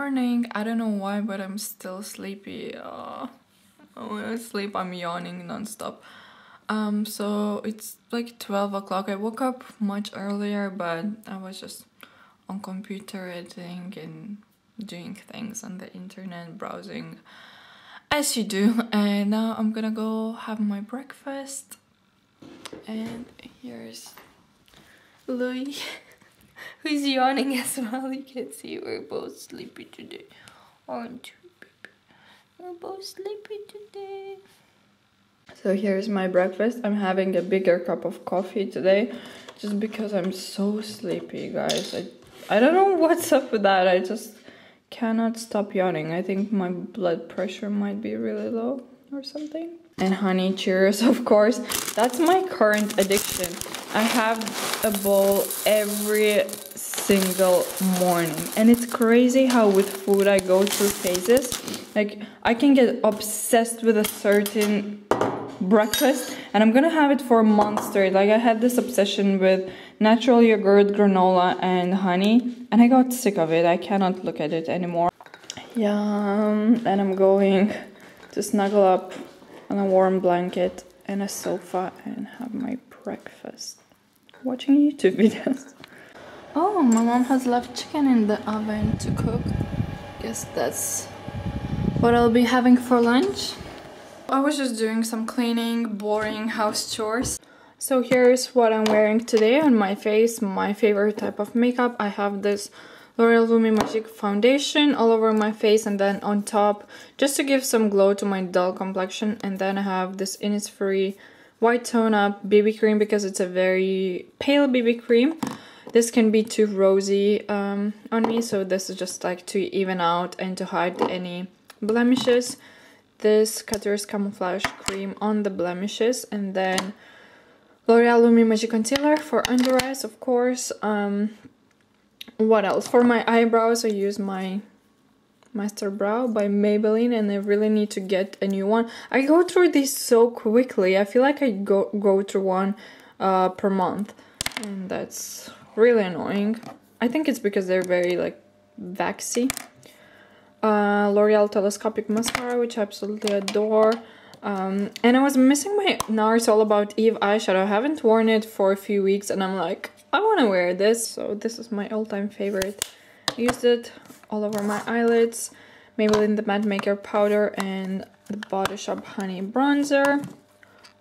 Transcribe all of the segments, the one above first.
morning. I don't know why, but I'm still sleepy. Uh, when I sleep, I'm yawning nonstop. Um, so it's like 12 o'clock. I woke up much earlier, but I was just on computer editing and doing things on the internet, browsing as you do. And now I'm gonna go have my breakfast. And here's Louis, who's yawning as well. You can see we're both sleepy today, aren't we, baby? We're both sleepy today. So here's my breakfast. I'm having a bigger cup of coffee today just because I'm so sleepy, guys. I, I don't know what's up with that. I just cannot stop yawning. I think my blood pressure might be really low or something. And honey cheers, of course. That's my current addiction. I have a bowl every single morning. And it's crazy how with food I go through phases. Like I can get obsessed with a certain breakfast and I'm gonna have it for months straight. Like I had this obsession with natural yogurt, granola and honey and I got sick of it. I cannot look at it anymore. Yum. And I'm going to snuggle up on a warm blanket and a sofa and have my breakfast. Watching YouTube videos. Oh, my mom has left chicken in the oven to cook. Guess that's what I'll be having for lunch. I was just doing some cleaning, boring house chores. So here's what I'm wearing today on my face, my favorite type of makeup. I have this L'Oreal Lumi Magic foundation all over my face and then on top, just to give some glow to my dull complexion. And then I have this Innisfree white tone up BB cream because it's a very pale BB cream. This can be too rosy um, on me, so this is just like to even out and to hide any blemishes this Catrice Camouflage Cream on the blemishes and then L'Oreal Lumi Magic Concealer for under eyes, of course. Um, what else? For my eyebrows, I use my Master Brow by Maybelline and I really need to get a new one. I go through these so quickly. I feel like I go, go through one uh, per month and that's really annoying. I think it's because they're very like waxy uh, L'Oreal Telescopic Mascara, which I absolutely adore. Um, and I was missing my NARS All About Eve eyeshadow. I haven't worn it for a few weeks and I'm like, I want to wear this. So this is my all-time favorite. I used it all over my eyelids. Maybelline The Matte Maker Powder and the Body Shop Honey Bronzer.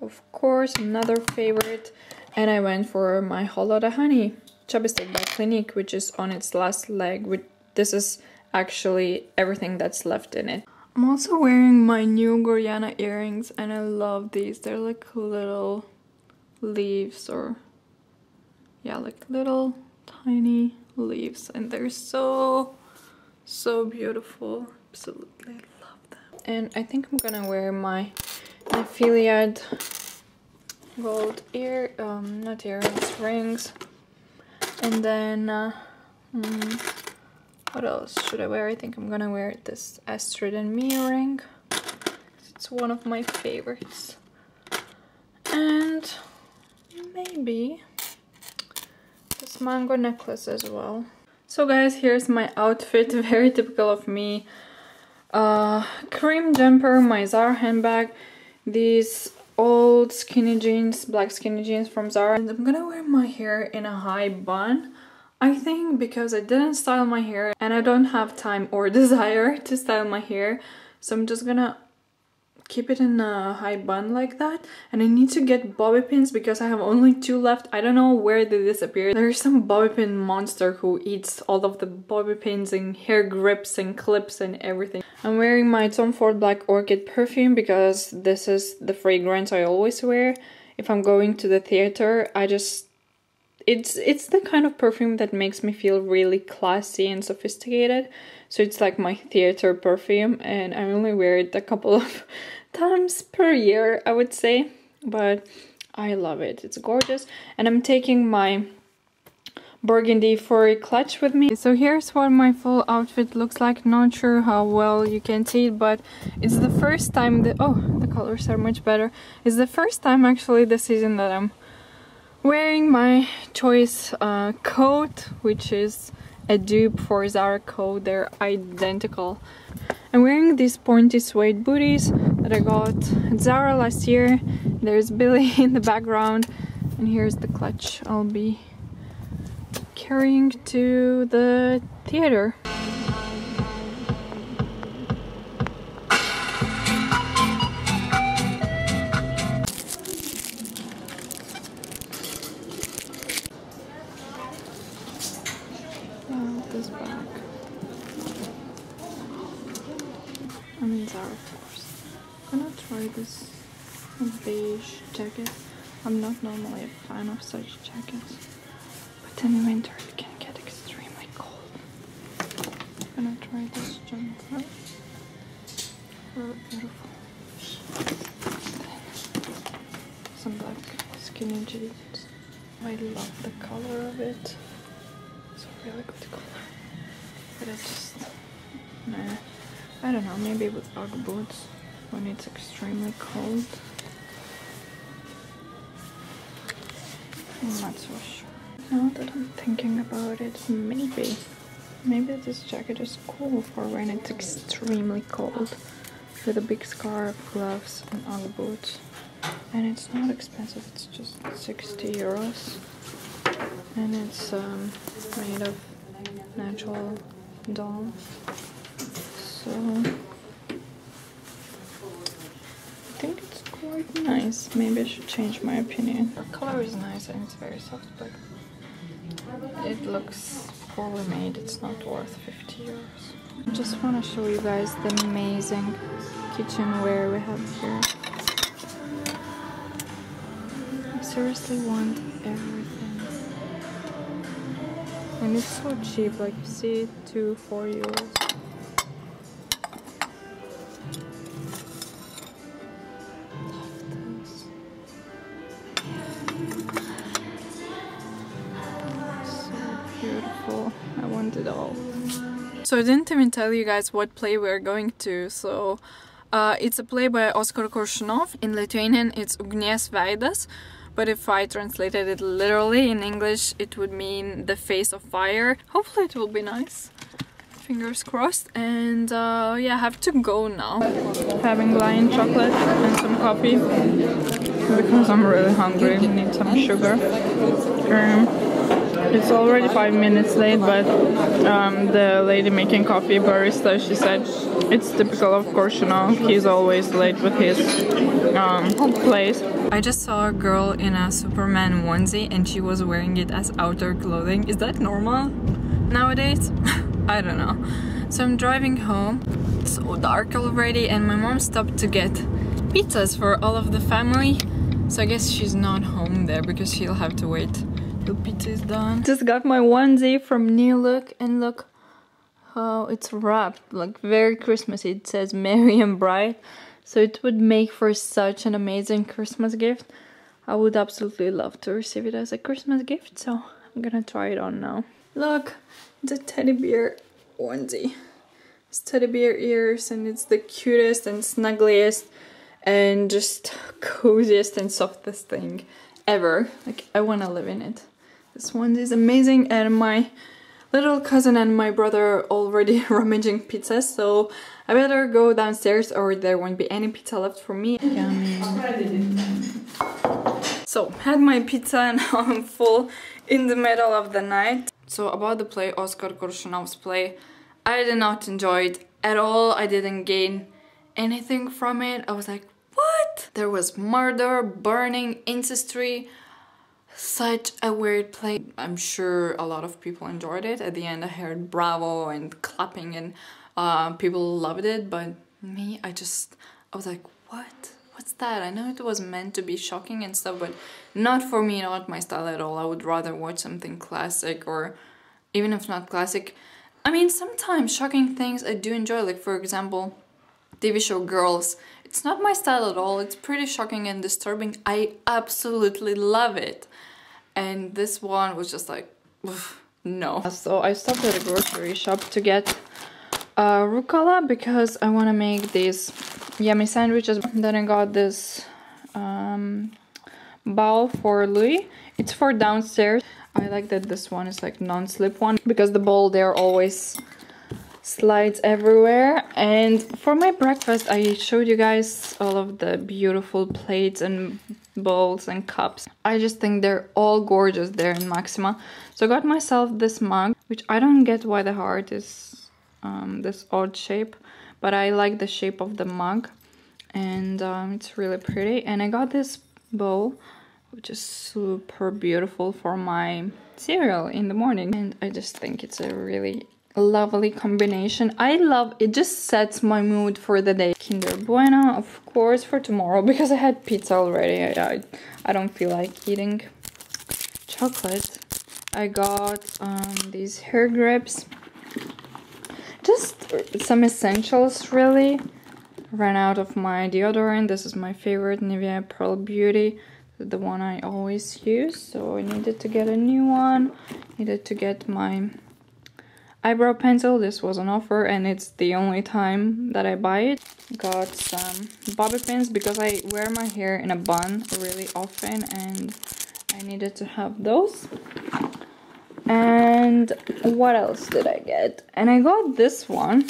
Of course, another favorite. And I went for my Whole Lotta Honey Chubby Stick by Clinique, which is on its last leg. This is actually everything that's left in it. I'm also wearing my new Gorjana earrings and I love these. They're like little leaves or yeah, like little tiny leaves and they're so so beautiful. Absolutely love them. And I think I'm gonna wear my Nepheliad gold ear um not earrings rings and then uh, mm, what else should I wear? I think I'm gonna wear this Astrid and Miyu ring. It's one of my favorites. And maybe mango necklace as well. So guys, here's my outfit, very typical of me. Uh, cream jumper, my Zara handbag, these old skinny jeans, black skinny jeans from Zara. And I'm gonna wear my hair in a high bun. I think because I didn't style my hair and I don't have time or desire to style my hair so I'm just gonna keep it in a high bun like that and I need to get bobby pins because I have only two left. I don't know where they disappeared there's some bobby pin monster who eats all of the bobby pins and hair grips and clips and everything. I'm wearing my Tom Ford Black Orchid perfume because this is the fragrance I always wear. If I'm going to the theater I just it's it's the kind of perfume that makes me feel really classy and sophisticated. So it's like my theater perfume and I only wear it a couple of times per year I would say but I love it. It's gorgeous. And I'm taking my burgundy furry clutch with me. So here's what my full outfit looks like. Not sure how well you can see it but it's the first time that oh the colors are much better. It's the first time actually this season that I'm wearing my Choies uh, coat which is a dupe for Zara coat. They're identical. I'm wearing these pointy suede booties that I got at Zara last year. There's Billy in the background and here's the clutch I'll be carrying to the theater. this bag. I'm in Zara, try this beige jacket. I'm not normally a fan of such jackets, but in the winter it can get extremely cold. I'm gonna try this jumper. Very beautiful. Some black skinny jeans. I love the color of it. It's a really good color. But I just, nah. I don't know, maybe with Ugg boots when it's extremely cold. I'm not so sure. Now that I'm thinking about it, maybe. Maybe this jacket is cool for when it's extremely cold. With a big scarf, gloves and Ugg boots. And it's not expensive, it's just 60 euros. And it's um, made of natural doll. So nice. Maybe I should change my opinion. The color is nice and it's very soft, but it looks poorly made. It's not worth 50 euros. I just want to show you guys the amazing kitchenware we have here. I seriously want everything. And it's so cheap, like you see, two, four euros. So I didn't even tell you guys what play we're going to. So uh, it's a play by Oskar Korshunov. In Lithuanian it's Ugnies Veidas. But if I translated it literally in English, it would mean the face of fire. Hopefully it will be nice. Fingers crossed. And uh, yeah, I have to go now. Having lion chocolate and some coffee because I'm really hungry. Need some sugar. Um, it's already five minutes late, but um, the lady making coffee, barista, she said it's typical of Korshunov. He's always late with his um, place. I just saw a girl in a Superman onesie and she was wearing it as outer clothing. Is that normal nowadays? I don't know. So I'm driving home. It's so dark already and my mom stopped to get pizzas for all of the family. So I guess she's not home there because she'll have to wait the pizza is done. Just got my onesie from New Look and look how it's wrapped. Like very Christmassy. It says merry and bright. So it would make for such an amazing Christmas gift. I would absolutely love to receive it as a Christmas gift. So I'm gonna try it on now. Look, a teddy bear onesie. It's teddy bear ears and it's the cutest and snuggliest and just coziest and softest thing ever. Like I wanna live in it. This one is amazing and my little cousin and my brother already rummaging pizzas so I better go downstairs or there won't be any pizza left for me. So, had my pizza and now I'm full in the middle of the night. So about the play, Oskar Korshunov's play, I did not enjoy it at all. I didn't gain anything from it. I was like, what? There was murder, burning, incestry, such a weird play. I'm sure a lot of people enjoyed it. At the end I heard bravo and clapping and uh, people loved it, but me, I just, I was like, what? What's that? I know it was meant to be shocking and stuff, but not for me, not my style at all. I would rather watch something classic or even if not classic. I mean, sometimes shocking things I do enjoy, like for example, TV show Girls. It's not my style at all. It's pretty shocking and disturbing. I absolutely love it. And this one was just like, no. So I stopped at a grocery shop to get uh, rucola because I want to make these yummy sandwiches. Then I got this um, bowl for Louis. It's for downstairs. I like that this one is like non-slip one because the bowl there always slides everywhere. And for my breakfast I showed you guys all of the beautiful plates and bowls and cups. I just think they're all gorgeous there in Maxima. So I got myself this mug which I don't get why the heart is um, this odd shape but I like the shape of the mug. And um, it's really pretty. And I got this bowl which is super beautiful for my cereal in the morning. And I just think it's a really lovely combination. I love it just sets my mood for the day. Kinder Bueno, of course, for tomorrow because I had pizza already. I, I, I don't feel like eating chocolate. I got um, these hair grips. Just some essentials, really. Ran out of my deodorant. This is my favorite Nivea Pearl Beauty the one I always use so I needed to get a new one needed to get my eyebrow pencil. This was an offer and it's the only time that I buy it. Got some bobby pins because I wear my hair in a bun really often and I needed to have those. And what else did I get? And I got this one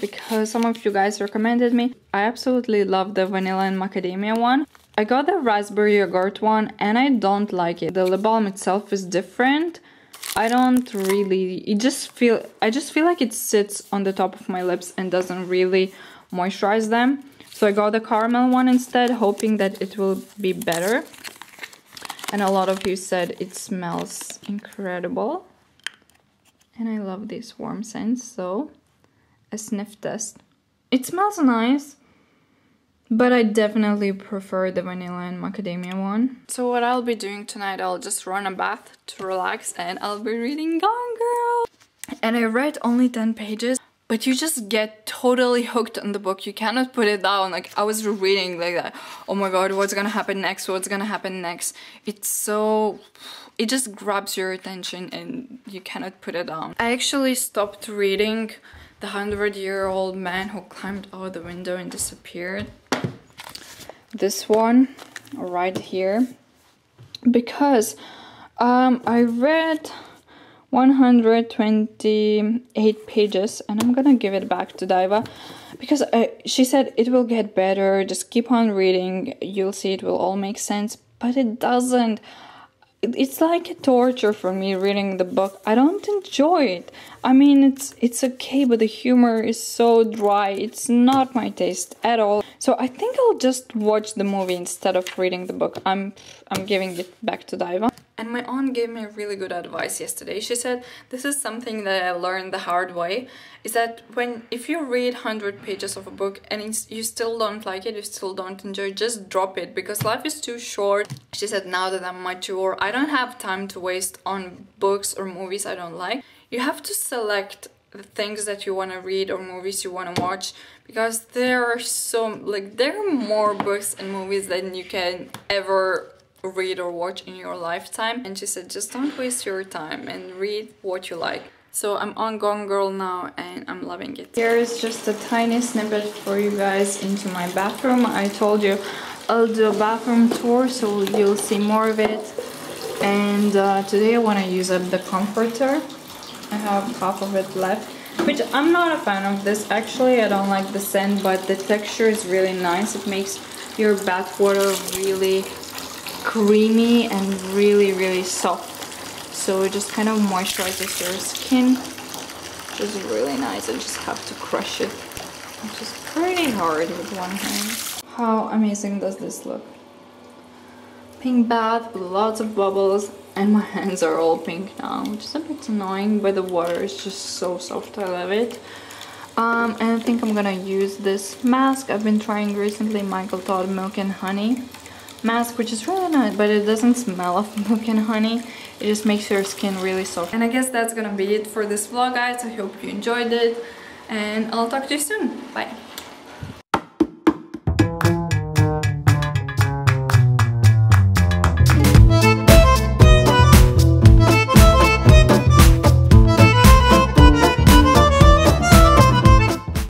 because some of you guys recommended me. I absolutely love the vanilla and macadamia one. I got the raspberry yogurt one and I don't like it. The lip balm itself is different I don't really, it just feel, I just feel like it sits on the top of my lips and doesn't really moisturize them. So I got the caramel one instead, hoping that it will be better. And a lot of you said it smells incredible. And I love these warm scents, so a sniff test. It smells nice. But I definitely prefer the vanilla and macadamia one. So what I'll be doing tonight, I'll just run a bath to relax and I'll be reading Gone Girl. And I read only 10 pages, but you just get totally hooked on the book. You cannot put it down. Like I was reading like that. Oh my god, what's gonna happen next? What's gonna happen next? It's so it just grabs your attention and you cannot put it down. I actually stopped reading The Hundred Year Old Man Who Climbed Out the Window and Disappeared this one right here because um, I read 128 pages and I'm gonna give it back to Daiva because I, she said it will get better. Just keep on reading. You'll see it will all make sense but it doesn't it's like a torture for me reading the book. I don't enjoy it. I mean, it's it's okay, but the humor is so dry. It's not my taste at all. So I think I'll just watch the movie instead of reading the book. I'm I'm giving it back to Daiva. And my aunt gave me really good advice yesterday. She said, this is something that I learned the hard way, is that when if you read 100 pages of a book and you still don't like it, you still don't enjoy just drop it because life is too short. She said, now that I'm mature, I don't have time to waste on books or movies I don't like. You have to select the things that you want to read or movies you want to watch because there are so like there are more books and movies than you can ever read or watch in your lifetime and she said just don't waste your time and read what you like so I'm on Gone Girl now and I'm loving it. Here's just a tiny snippet for you guys into my bathroom. I told you I'll do a bathroom tour so you'll see more of it. And uh, today I want to use up the comforter. I have half of it left. Which I'm not a fan of this actually. I don't like the scent but the texture is really nice. It makes your bath water really creamy and really really soft. So it just kind of moisturizes your skin. Which is really nice. I just have to crush it. Which is pretty hard with one hand. How amazing does this look? Pink bath with lots of bubbles and my hands are all pink now which is a bit annoying but the water is just so soft. I love it. Um, and I think I'm gonna use this mask. I've been trying recently Michael Todd Milk and Honey mask which is really nice but it doesn't smell of milk and honey. It just makes your skin really soft. And I guess that's gonna be it for this vlog guys. I hope you enjoyed it and I'll talk to you soon. Bye